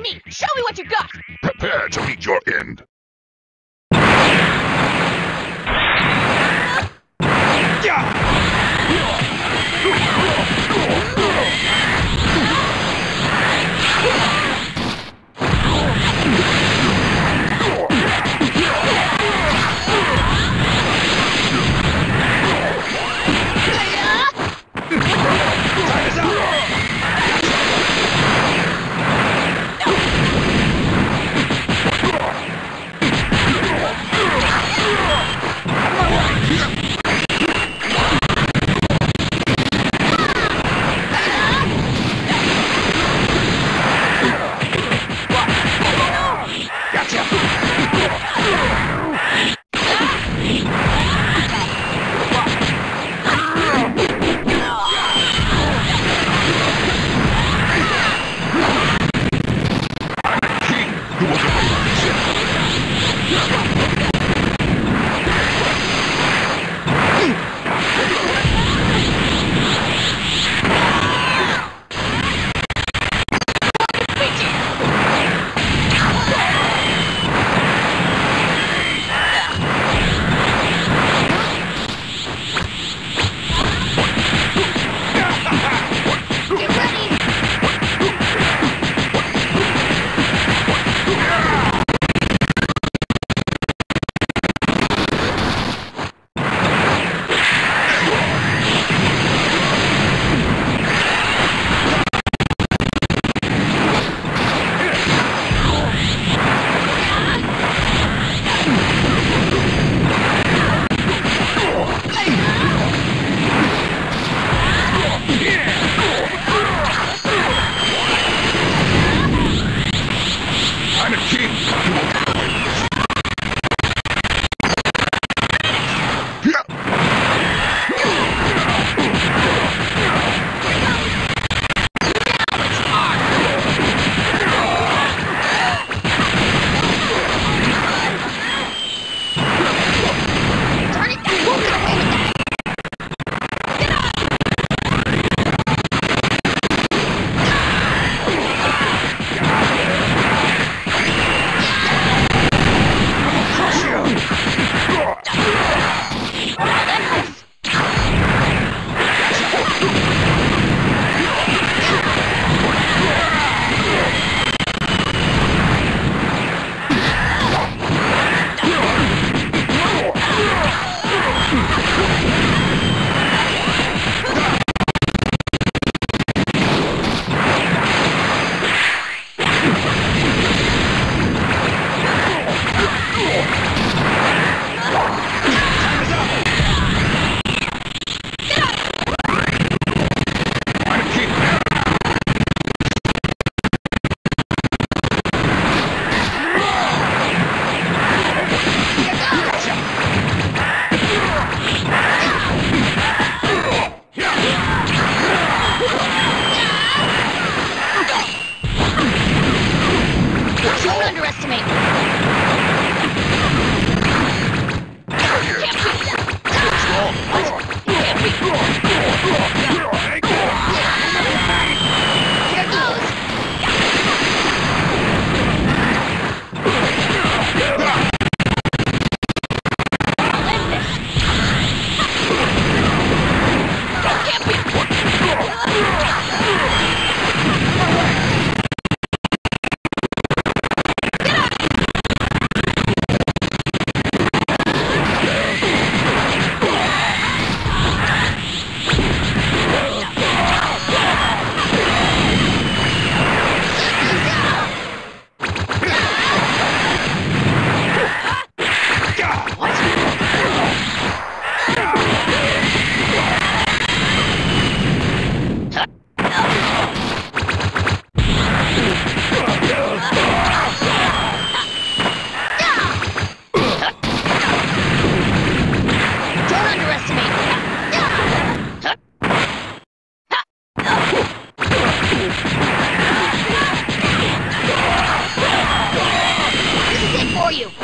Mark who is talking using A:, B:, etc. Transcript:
A: me. Show me what you got.
B: Prepare to meet your end. Yeah! Don't underestimate me. you.